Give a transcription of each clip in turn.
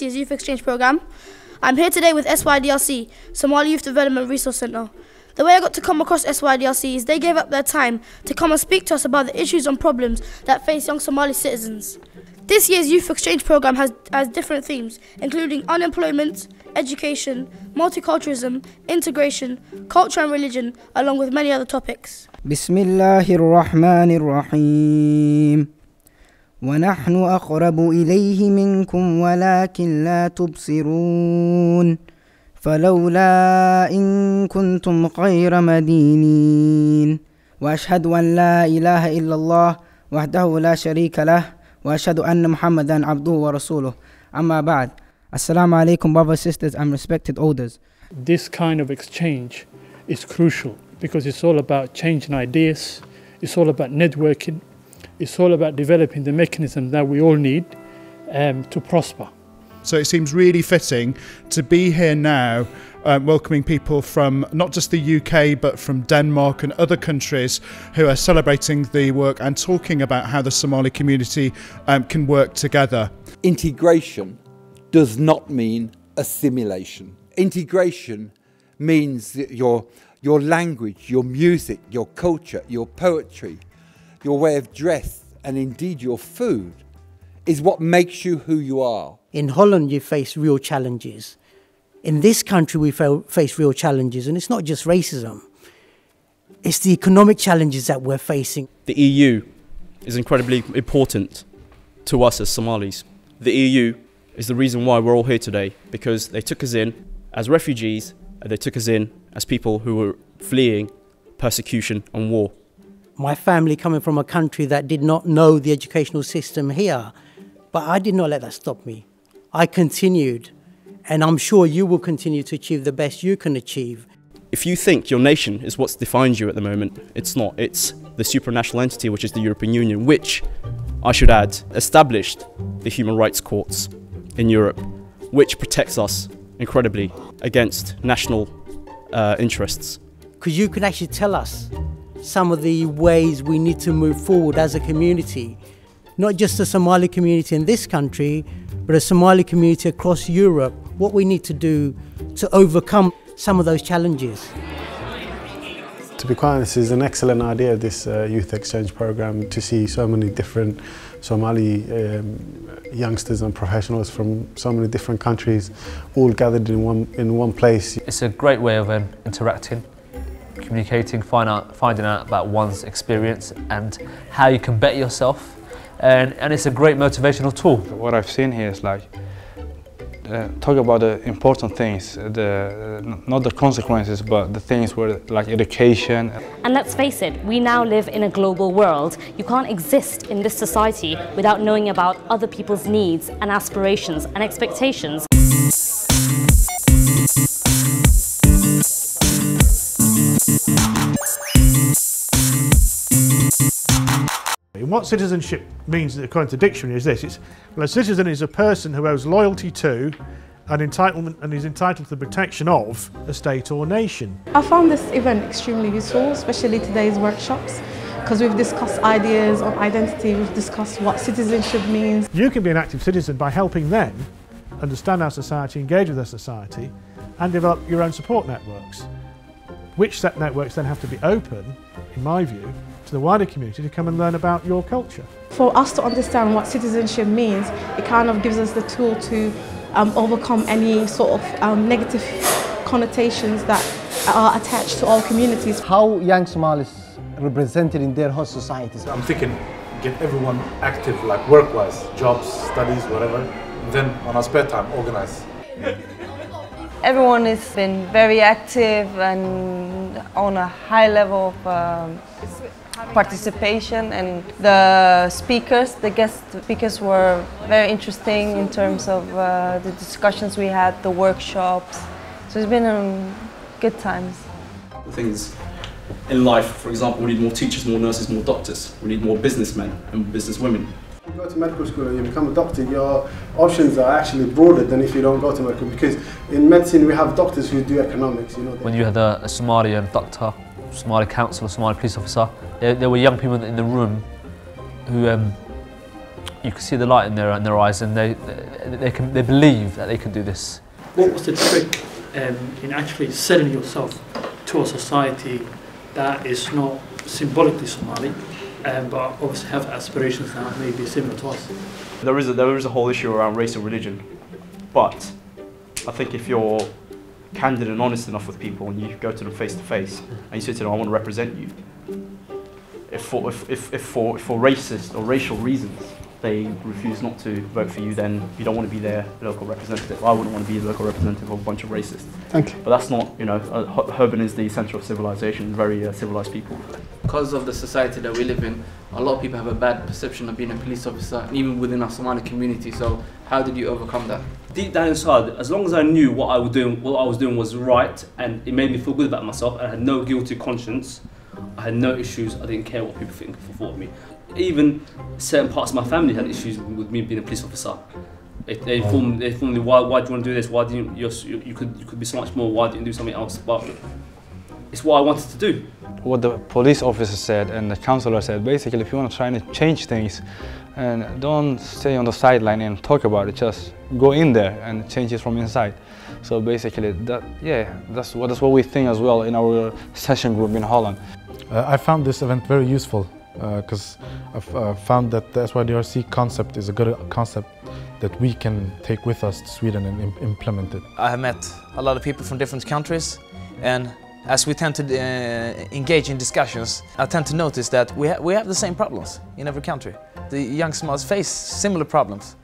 year's Youth Exchange Programme. I'm here today with SYDRC, Somali Youth Development Resource Centre. The way I got to come across SYDRC is they gave up their time to come and speak to us about the issues and problems that face young Somali citizens. This year's Youth Exchange Programme has, has different themes, including unemployment, education, multiculturalism, integration, culture and religion, along with many other topics. Bismillahirrahmanirrahim. ونحن أقرب إليه منكم ولكن لا تبصرون فلولا إن كنتم غير مدينين وأشهد أن لا إله إلا الله وحده لا شريك له وأشهد أن محمدا عبده ورسوله. أما بعد السلام عليكم brothers sisters and respected elders. This kind of exchange is crucial because it's all about changing ideas, it's all about networking, it's all about developing the mechanism that we all need um, to prosper. So it seems really fitting to be here now, um, welcoming people from not just the UK but from Denmark and other countries who are celebrating the work and talking about how the Somali community um, can work together. Integration does not mean assimilation. Integration means that your, your language, your music, your culture, your poetry, your way of dress, and indeed your food is what makes you who you are. In Holland, you face real challenges. In this country, we face real challenges, and it's not just racism. It's the economic challenges that we're facing. The EU is incredibly important to us as Somalis. The EU is the reason why we're all here today, because they took us in as refugees, and they took us in as people who were fleeing persecution and war. My family coming from a country that did not know the educational system here, but I did not let that stop me. I continued, and I'm sure you will continue to achieve the best you can achieve. If you think your nation is what defines you at the moment, it's not. It's the supranational entity, which is the European Union, which, I should add, established the human rights courts in Europe, which protects us incredibly against national uh, interests. Because you can actually tell us some of the ways we need to move forward as a community, not just the Somali community in this country, but a Somali community across Europe, what we need to do to overcome some of those challenges. To be quite honest, it's an excellent idea, this uh, youth exchange program, to see so many different Somali um, youngsters and professionals from so many different countries all gathered in one, in one place. It's a great way of um, interacting, communicating, find out, finding out about one's experience and how you can better yourself. And, and it's a great motivational tool. What I've seen here is like uh, talk about the important things, the, uh, not the consequences, but the things where like education. And let's face it, we now live in a global world. You can't exist in this society without knowing about other people's needs and aspirations and expectations. What citizenship means according to the dictionary is this. It's, well, a citizen is a person who owes loyalty to an entitlement and is entitled to the protection of a state or nation. I found this event extremely useful, especially today's workshops, because we've discussed ideas of identity, we've discussed what citizenship means. You can be an active citizen by helping them understand our society, engage with our society, and develop your own support networks, which set networks then have to be open, in my view, to the wider community to come and learn about your culture. For us to understand what citizenship means, it kind of gives us the tool to um, overcome any sort of um, negative connotations that are attached to our communities. How young Somalis represented in their host societies? I'm thinking get everyone active like work-wise, jobs, studies, whatever. Then on our spare time, organize. Everyone has been very active and on a high level of um, participation and the speakers, the guest speakers were very interesting in terms of uh, the discussions we had, the workshops. So it's been um, good times. The things in life, for example, we need more teachers, more nurses, more doctors. We need more businessmen and businesswomen. If you go to medical school and you become a doctor, your options are actually broader than if you don't go to medical because in medicine we have doctors who do economics. You know. When you had a, a Somalian doctor Somali council, a Somali police officer. There, there, were young people in the room who um, you can see the light in their in their eyes, and they they can they believe that they can do this. What was the trick um, in actually selling yourself to a society that is not symbolically Somali, um, but obviously have aspirations that may be similar to us? There is a, there is a whole issue around race and religion, but I think if you're candid and honest enough with people and you go to them face to face and you say to them, I want to represent you, if for, if, if, if for, for racist or racial reasons they refuse not to vote for you, then you don't want to be their local representative. I wouldn't want to be the local representative of a bunch of racists. Thank you. But that's not, you know, uh, Herban is the centre of civilization, very uh, civilized people. Because of the society that we live in, a lot of people have a bad perception of being a police officer, even within our Somali community. So, how did you overcome that? Deep down inside, as long as I knew what I was doing, what I was doing was right, and it made me feel good about myself, and I had no guilty conscience, I had no issues. I didn't care what people think or thought of me. Even certain parts of my family had issues with me being a police officer. They, they informed, they informed me, why, why do you want to do this? Why do you, you're, you could, you could be so much more. Why didn't you do something else? But it's what I wanted to do. What the police officer said and the councillor said, basically, if you want to try and change things, and don't stay on the sideline and talk about it, just go in there and change it from inside. So basically, that yeah, that's what that's what we think as well in our session group in Holland. Uh, I found this event very useful because uh, I've uh, found that the SYDRC concept is a good concept that we can take with us to Sweden and Im implement it. I have met a lot of people from different countries and as we tend to uh, engage in discussions, I tend to notice that we, ha we have the same problems in every country. The young Somalis face similar problems.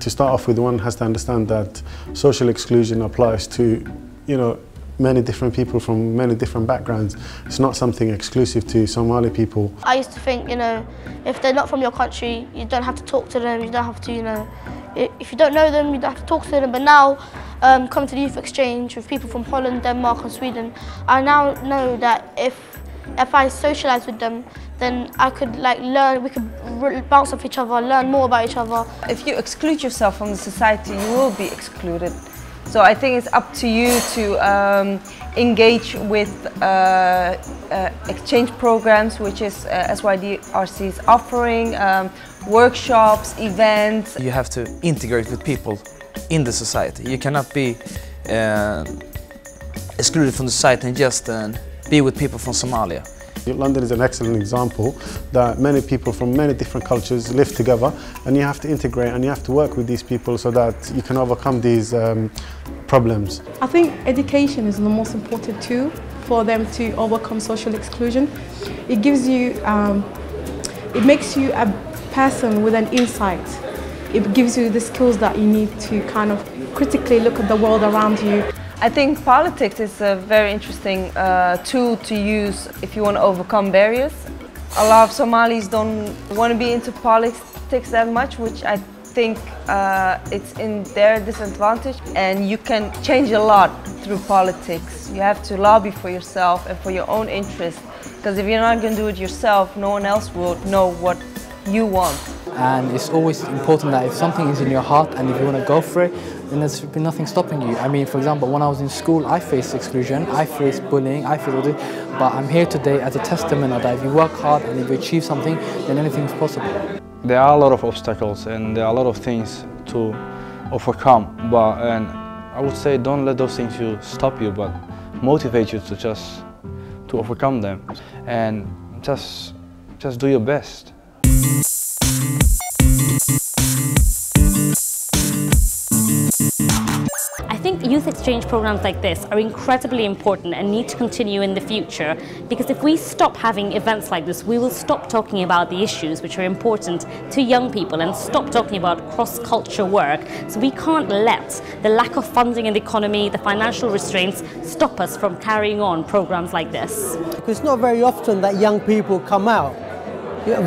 To start off with, one has to understand that social exclusion applies to, you know, many different people from many different backgrounds. It's not something exclusive to Somali people. I used to think, you know, if they're not from your country, you don't have to talk to them, you don't have to, you know, if you don't know them, you don't have to talk to them. But now, um, coming to the youth exchange with people from Holland, Denmark and Sweden, I now know that if if I socialise with them, then I could like learn, we could bounce off each other, learn more about each other. If you exclude yourself from the society, you will be excluded. So I think it's up to you to um, engage with uh, uh, exchange programs, which is uh, SYDRC is offering, um, workshops, events. You have to integrate with people in the society. You cannot be uh, excluded from the society and just uh, be with people from Somalia. London is an excellent example that many people from many different cultures live together and you have to integrate and you have to work with these people so that you can overcome these um, problems. I think education is the most important tool for them to overcome social exclusion. It gives you, um, it makes you a person with an insight. It gives you the skills that you need to kind of critically look at the world around you. I think politics is a very interesting uh, tool to use if you want to overcome barriers. A lot of Somalis don't want to be into politics that much, which I think uh, it's in their disadvantage. And you can change a lot through politics. You have to lobby for yourself and for your own interest. Because if you're not going to do it yourself, no one else will know what you want. And it's always important that if something is in your heart and if you want to go for it, then there's been nothing stopping you. I mean, for example, when I was in school, I faced exclusion, I faced bullying, I faced all this, but I'm here today as a testament that if you work hard and if you achieve something, then anything is possible. There are a lot of obstacles and there are a lot of things to overcome, but and I would say don't let those things you stop you, but motivate you to just to overcome them and just just do your best. Youth exchange programs like this are incredibly important and need to continue in the future because if we stop having events like this, we will stop talking about the issues which are important to young people and stop talking about cross-culture work. So we can't let the lack of funding in the economy, the financial restraints stop us from carrying on programs like this. It's not very often that young people come out.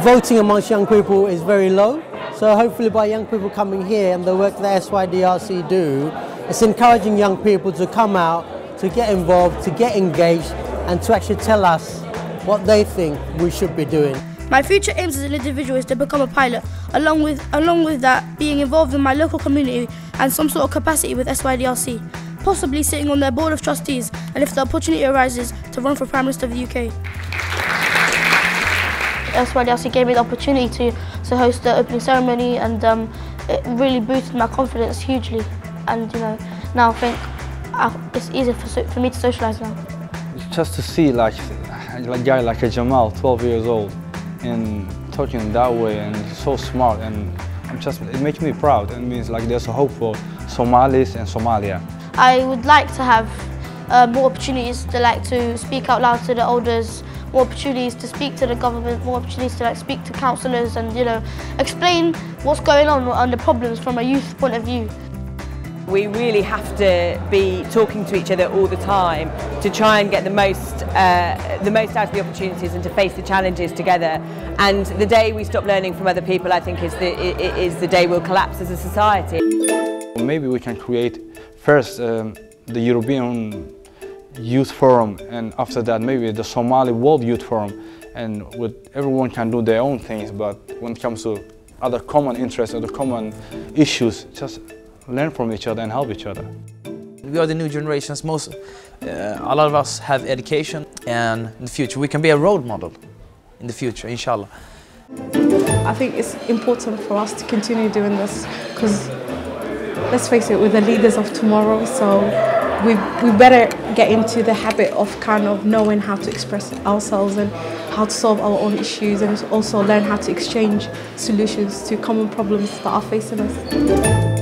Voting amongst young people is very low. So hopefully by young people coming here and the work that SYDRC do, it's encouraging young people to come out, to get involved, to get engaged and to actually tell us what they think we should be doing. My future aims as an individual is to become a pilot, along with, along with that being involved in my local community and some sort of capacity with SYDRC. possibly sitting on their board of trustees, and if the opportunity arises, to run for Prime Minister of the UK. SYDRC gave me the opportunity to, to host the opening ceremony and um, it really boosted my confidence hugely and you know now I think I, it's easier for, for me to socialise now. Just to see like a guy like a Jamal, 12 years old, and talking that way and so smart and I'm just, it makes me proud. It means like there's a hope for Somalis and Somalia. I would like to have uh, more opportunities to like to speak out loud to the elders, more opportunities to speak to the government, more opportunities to like speak to councillors and you know explain what's going on and the problems from a youth point of view. We really have to be talking to each other all the time to try and get the most, uh, the most out of the opportunities and to face the challenges together. And the day we stop learning from other people, I think, is the, is the day we'll collapse as a society. Maybe we can create first um, the European Youth Forum and after that maybe the Somali World Youth Forum and with everyone can do their own things but when it comes to other common interests, other common issues, just learn from each other and help each other. We are the new generations, most, uh, a lot of us have education and in the future we can be a role model in the future, inshallah. I think it's important for us to continue doing this because let's face it, we're the leaders of tomorrow, so we, we better get into the habit of kind of knowing how to express ourselves and how to solve our own issues and also learn how to exchange solutions to common problems that are facing us.